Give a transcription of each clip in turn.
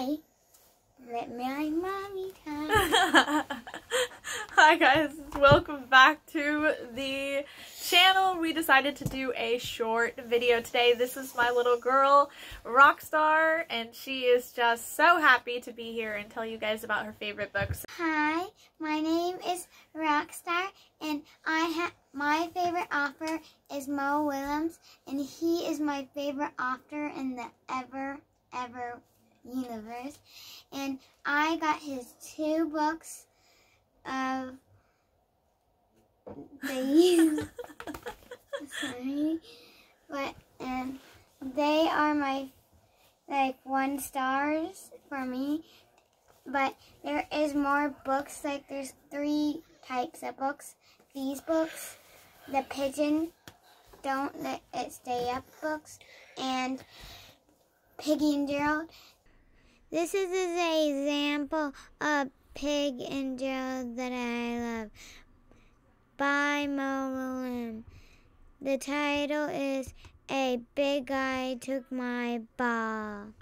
Hi. Let my mommy come. Hi guys, welcome back to the channel. We decided to do a short video today. This is my little girl, Rockstar, and she is just so happy to be here and tell you guys about her favorite books. Hi, my name is Rockstar, and I have my favorite author is Mo Willems, and he is my favorite author in the ever, ever universe. And I got his two books of the sorry, but and they are my like one stars for me. But there is more books. Like there's three types of books. These books, the pigeon, don't let it stay up books, and Piggie and Gerald. This is an example of Pig and Gerald that I love by Mo Willems. The title is A Big Guy Took My Ball.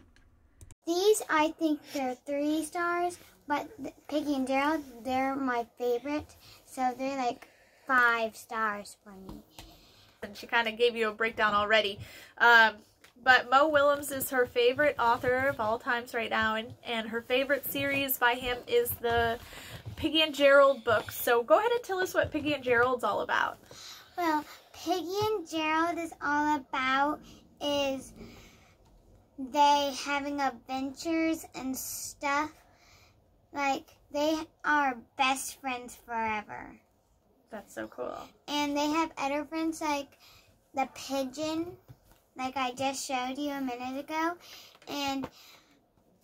These, I think they're three stars, but Piggie and Gerald, they're my favorite. So they're like five stars for me. And she kind of gave you a breakdown already. Um, but Mo Willems is her favorite author of all times right now, and, and her favorite series by him is the Piggie and Gerald books. So go ahead and tell us what Piggie and Gerald's all about. Well, Piggie and Gerald is all about is they having adventures and stuff. Like they are best friends forever. That's so cool. And they have other friends like the pigeon like I just showed you a minute ago. And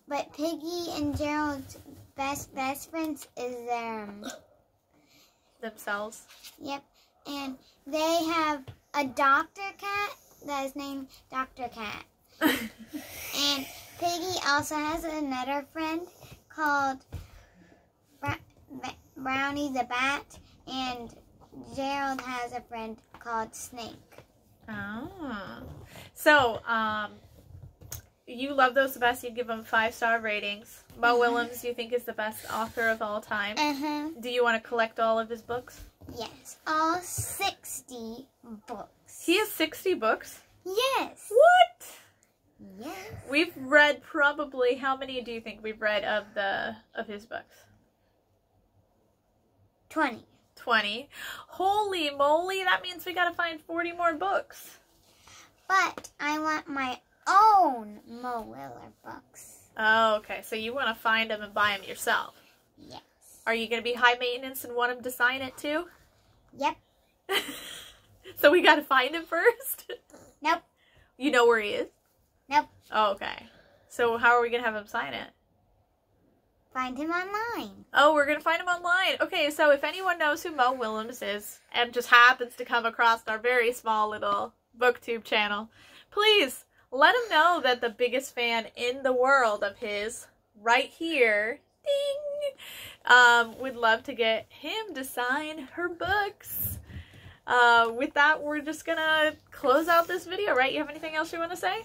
but Piggie and Gerald's best best friends is them themselves. Yep. And they have a doctor cat that is named Dr. Cat. and Piggie also has another friend called Brownie the Bat, and Gerald has a friend called Snake. Oh. So, um, you love those the best. You'd give them five star ratings. Mo uh-huh. Willems, you think is the best author of all time. Uh-huh. Do you want to collect all of his books? Yes, all 60 books. He has 60 books? Yes. What? Yes. We've read probably how many do you think we've read of the of his books? 20. 20. Holy moly, that means we gotta find 40 more books. But I want my own Mo Willer books. Oh, okay. So you want to find them and buy them yourself? Yes. Are you going to be high maintenance and want him to sign it too? Yep. so we got to find him first? Nope. You know where he is? Nope. Oh, okay. So how are we going to have him sign it? Find him online. Oh, we're going to find him online. Okay, so if anyone knows who Mo Willems is and just happens to come across our very small little booktube channel, please let him know that the biggest fan in the world of his right here, ding, um, would love to get him to sign her books. Uh, with that, we're just gonna close out this video, right? You have anything else you want to say?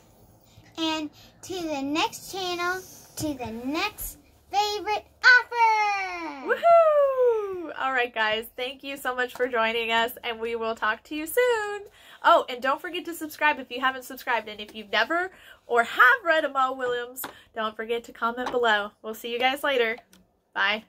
And to the next channel, to the next favorite offer. Woohoo! All right, guys. Thank you so much for joining us, and we will talk to you soon. Oh, and don't forget to subscribe if you haven't subscribed. And if you've never or have read a Mo Willems, don't forget to comment below. We'll see you guys later. Bye.